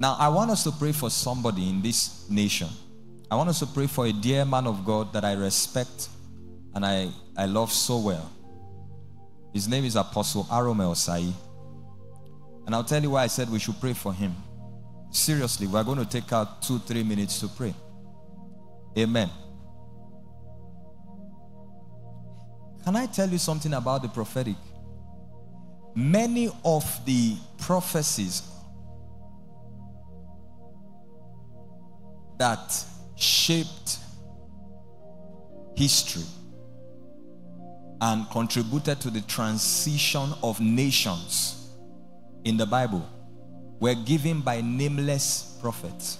Now, I want us to pray for somebody in this nation. I want us to pray for a dear man of God that I respect and I, I love so well. His name is Apostle Arome Osayi. And I'll tell you why I said we should pray for him. Seriously, we're going to take out two, three minutes to pray. Amen. Can I tell you something about the prophetic? Many of the prophecies that shaped history and contributed to the transition of nations in the Bible were given by nameless prophets.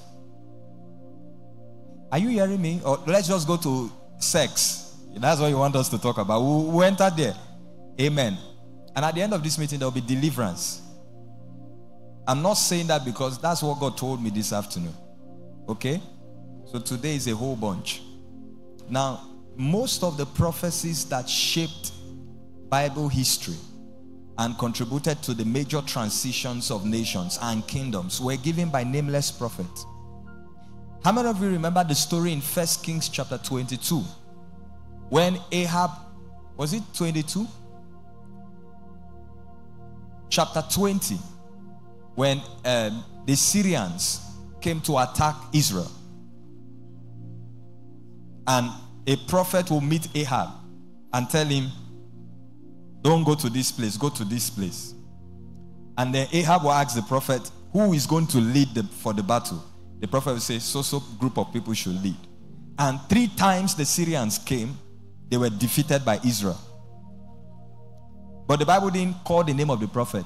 Are you hearing me? Or let's just go to sex. That's what you want us to talk about. We, we entered there. Amen. And at the end of this meeting, there will be deliverance. I'm not saying that because that's what God told me this afternoon. Okay? So today is a whole bunch. Now, most of the prophecies that shaped Bible history and contributed to the major transitions of nations and kingdoms were given by nameless prophets. How many of you remember the story in First Kings chapter 22 when Ahab was it 22? Chapter 20 when um, the Syrians came to attack Israel. And a prophet will meet Ahab and tell him, Don't go to this place, go to this place. And then Ahab will ask the prophet, Who is going to lead the, for the battle? The prophet will say, So so group of people should lead. And three times the Syrians came, they were defeated by Israel. But the Bible didn't call the name of the prophet.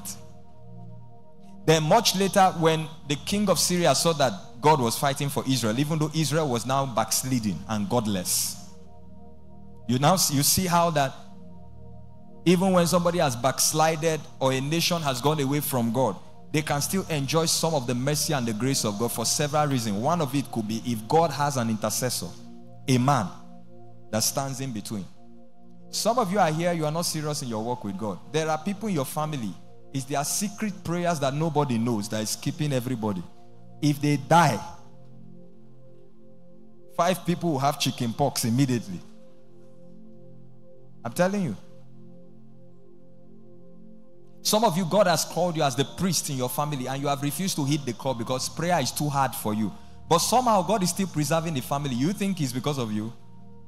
Then, much later, when the king of Syria saw that God was fighting for Israel, even though Israel was now backsliding and godless, you now you see how that even when somebody has backslided or a nation has gone away from God, they can still enjoy some of the mercy and the grace of God for several reasons. One of it could be if God has an intercessor, a man that stands in between. Some of you are here, you are not serious in your work with God. There are people in your family, it's their secret prayers that nobody knows that is keeping everybody. If they die, five people will have chicken pox immediately. I'm telling you. Some of you, God has called you as the priest in your family, and you have refused to hit the call because prayer is too hard for you. But somehow, God is still preserving the family. You think it's because of you?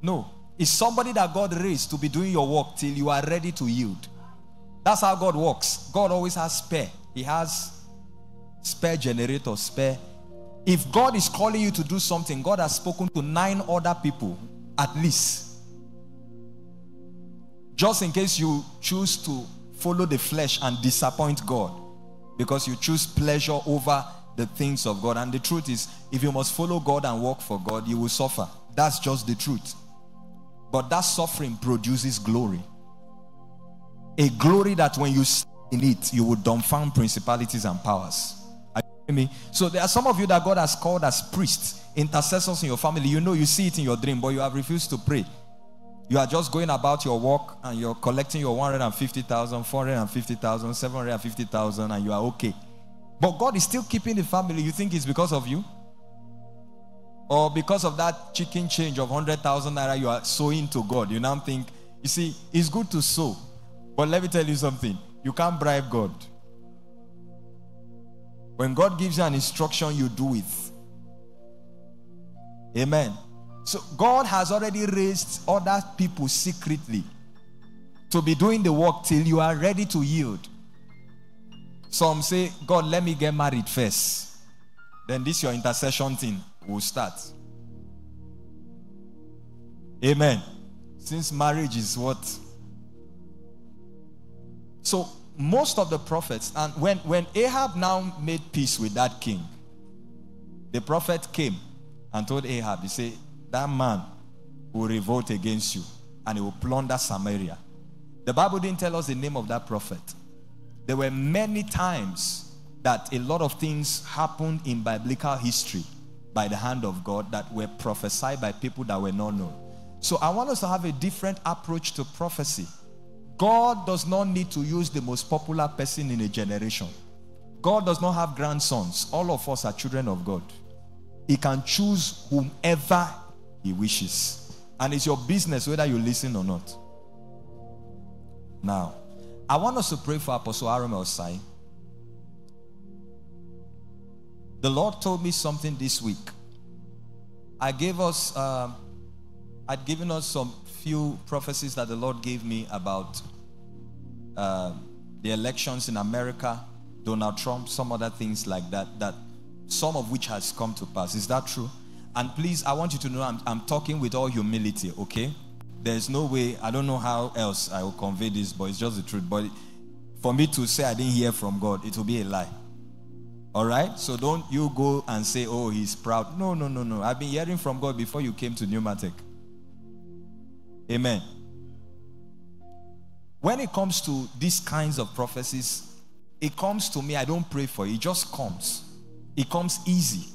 No. It's somebody that God raised to be doing your work till you are ready to yield. That's how God works. God always has spare. He has spare generator, spare. If God is calling you to do something, God has spoken to nine other people at least. Just in case you choose to follow the flesh and disappoint God because you choose pleasure over the things of God. And the truth is, if you must follow God and work for God, you will suffer. That's just the truth. But that suffering produces glory. A glory that when you see in it, you will dumbfound principalities and powers. Are you me? So there are some of you that God has called as priests, intercessors in your family. You know, you see it in your dream, but you have refused to pray. You are just going about your work and you're collecting your 150,000, 450,000, 750,000, and you are okay. But God is still keeping the family. You think it's because of you? or because of that chicken change of 100,000 naira you are sowing to God, you now think, you see, it's good to sow. But let me tell you something you can't bribe God. When God gives you an instruction, you do it. Amen. So God has already raised other people secretly to be doing the work till you are ready to yield. Some say, God, let me get married first. Then this your intercession thing will start. Amen. Since marriage is what. So, most of the prophets, and when, when Ahab now made peace with that king, the prophet came and told Ahab, he said, That man will revolt against you and he will plunder Samaria. The Bible didn't tell us the name of that prophet. There were many times that a lot of things happened in biblical history by the hand of God that were prophesied by people that were not known. So I want us to have a different approach to prophecy. God does not need to use the most popular person in a generation. God does not have grandsons. All of us are children of God. He can choose whomever He wishes. And it's your business whether you listen or not. Now, I want us to pray for Apostle Arome Osayi. The Lord told me something this week. I gave us, um, I'd given us some few prophecies that the Lord gave me about uh, the elections in America, Donald Trump, some other things like that, that some of which has come to pass. Is that true? And please, I want you to know I'm, I'm talking with all humility, okay? There's no way, I don't know how else I will convey this, but it's just the truth. But for me to say I didn't hear from God, it will be a lie. All right? So don't you go and say, oh, he's proud. No, no, no, no. I've been hearing from God before you came to Pneumatic. Amen. When it comes to these kinds of prophecies, it comes to me, I don't pray for it, it just comes. It comes easy.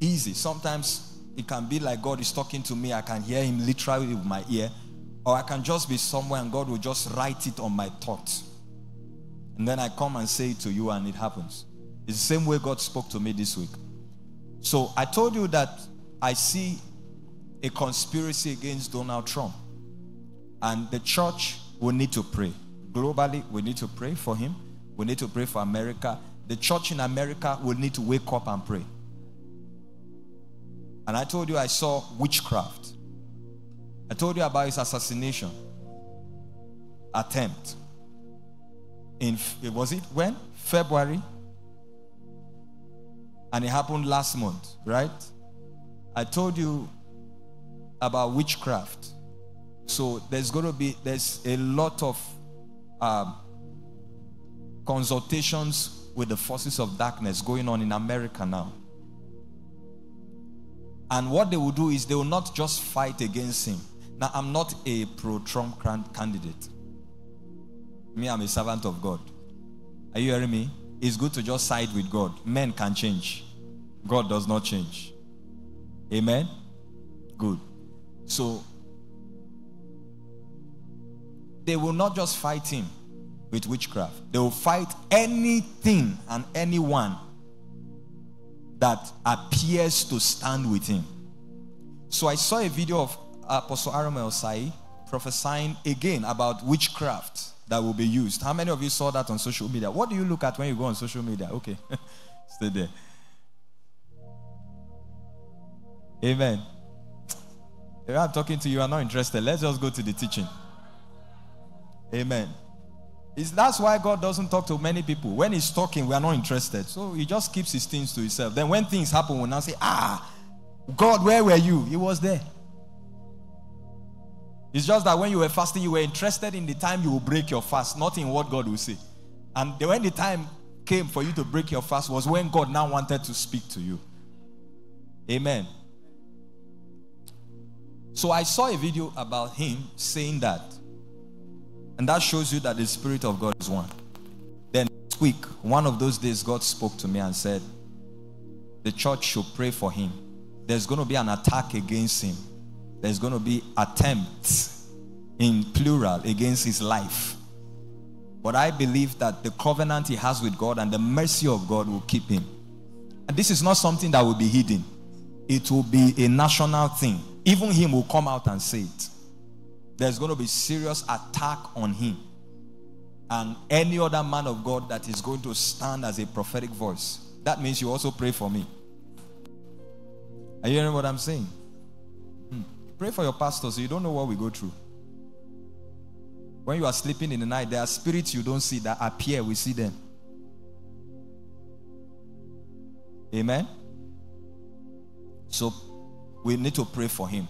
Easy. Sometimes it can be like God is talking to me, I can hear Him literally with my ear, or I can just be somewhere and God will just write it on my thoughts. And then I come and say it to you, and it happens. It's the same way God spoke to me this week. So I told you that I see a conspiracy against Donald Trump. And the church will need to pray. Globally, we need to pray for him. We need to pray for America. The church in America will need to wake up and pray. And I told you I saw witchcraft. I told you about his assassination attempt. In was it when? February. And it happened last month, right? I told you about witchcraft. So there's going to be there's a lot of um, consultations with the forces of darkness going on in America now. And what they will do is they will not just fight against him. Now, I'm not a pro Trump candidate. Me, I'm a servant of God. Are you hearing me? It's good to just side with God. Men can change, God does not change. Amen? Good. So, they will not just fight him with witchcraft, they will fight anything and anyone that appears to stand with him. So, I saw a video of Apostle Arome Osayi prophesying again about witchcraft that will be used. How many of you saw that on social media? What do you look at when you go on social media? Okay, stay there. Amen. If I'm talking to you, I'm not interested. Let's just go to the teaching. Amen. It's, that's why God doesn't talk to many people. When He's talking, we are not interested. So He just keeps His things to Himself. Then when things happen, we now say, Ah, God, where were you? He was there. It's just that when you were fasting, you were interested in the time you will break your fast, not in what God will say. And when the time came for you to break your fast was when God now wanted to speak to you. Amen. So I saw a video about him saying that. And that shows you that the Spirit of God is one. Then this week, one of those days, God spoke to me and said, The church should pray for him. There's going to be an attack against him. There's going to be attempts in plural against his life. But I believe that the covenant he has with God and the mercy of God will keep him. And this is not something that will be hidden, it will be a national thing. Even him will come out and say it. There's going to be serious attack on him. And any other man of God that is going to stand as a prophetic voice. That means you also pray for me. Are you hearing what I'm saying? Hmm. Pray for your pastors. You don't know what we go through. When you are sleeping in the night, there are spirits you don't see that appear. We see them. Amen. So we need to pray for him.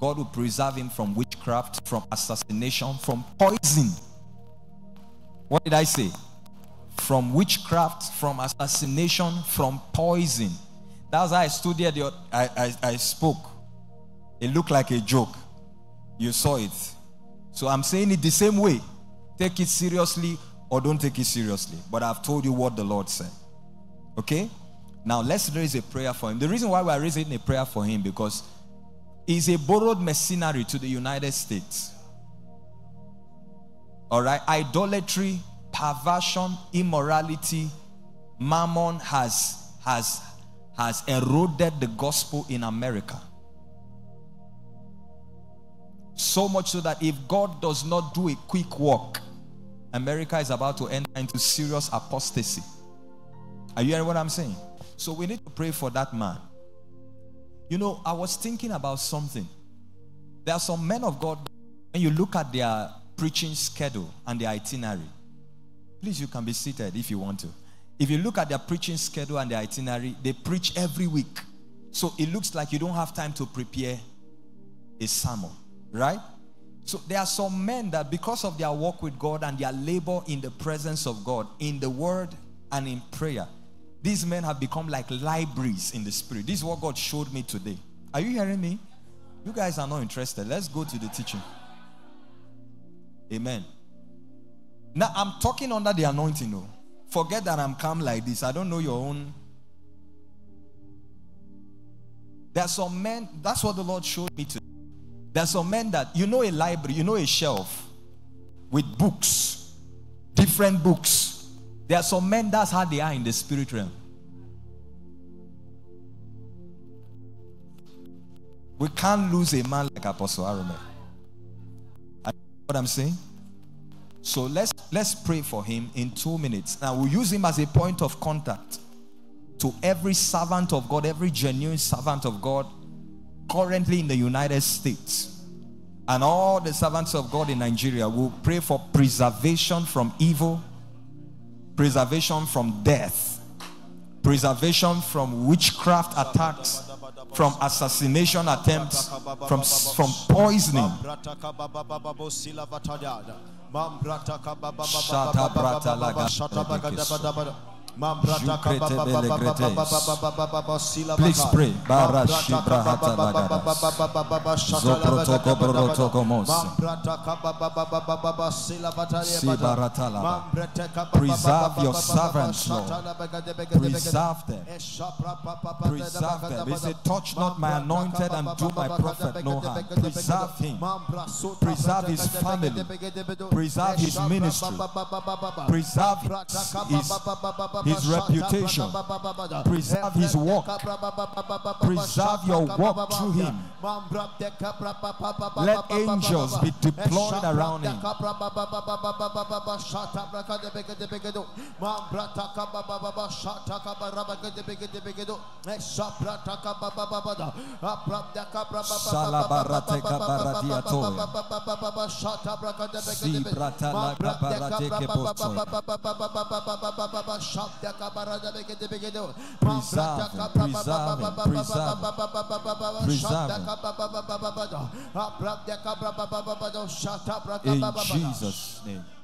God will preserve him from witchcraft, from assassination, from poison. What did I say? From witchcraft, from assassination, from poison. That's how I stood there. The, I, I, I spoke. It looked like a joke. You saw it. So I'm saying it the same way. Take it seriously or don't take it seriously. But I've told you what the Lord said. Okay? Now let's raise a prayer for him. The reason why we are raising a prayer for him because he's a borrowed mercenary to the United States. All right, idolatry, perversion, immorality, mammon has has has eroded the gospel in America. So much so that if God does not do a quick work, America is about to enter into serious apostasy. Are you hearing what I'm saying? So we need to pray for that man. You know, I was thinking about something. There are some men of God, when you look at their preaching schedule and their itinerary, please, you can be seated if you want to. If you look at their preaching schedule and their itinerary, they preach every week. So it looks like you don't have time to prepare a sermon, right? So there are some men that, because of their work with God and their labor in the presence of God, in the word and in prayer, these men have become like libraries in the spirit. This is what God showed me today. Are you hearing me? You guys are not interested. Let's go to the teaching. Amen. Now I'm talking under the anointing, though. Forget that I'm calm like this. I don't know your own. There are some men, that's what the Lord showed me today. There are some men that you know a library, you know a shelf with books, different books there are some men that's how they are in the spirit realm. We can't lose a man like Apostle Arome. What I'm saying? So let's let's pray for him in two minutes. Now we'll use him as a point of contact to every servant of God, every genuine servant of God currently in the United States. And all the servants of God in Nigeria will pray for preservation from evil preservation from death, preservation from witchcraft attacks, from assassination attempts, from, from poisoning. Please pray. Barashi Zoprotoko brotokomos. Preserve your servants, Lord. Preserve them. Preserve them. He said, touch not my anointed and do my prophet no harm. Preserve him. Preserve his family. Preserve his ministry. Preserve his, his reputation. Preserve his work. Preserve your work through him. Let angels be deployed around him. Salabarateka Preserve preserve preserve. In Jesus' name.